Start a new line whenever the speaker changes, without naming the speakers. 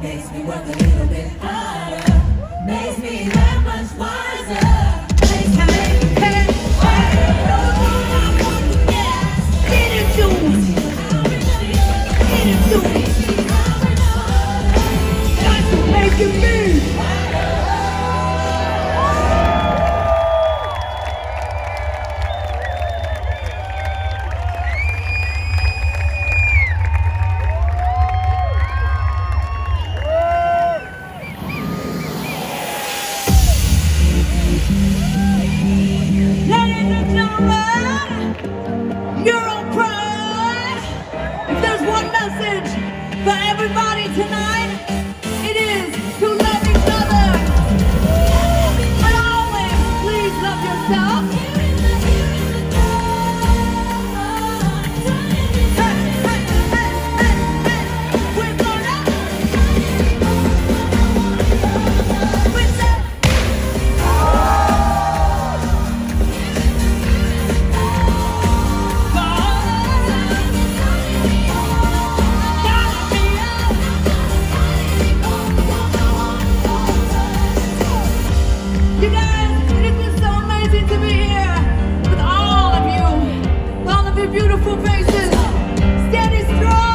Makes me work a little bit. message for everybody tonight. loving beautiful faces. Standing strong.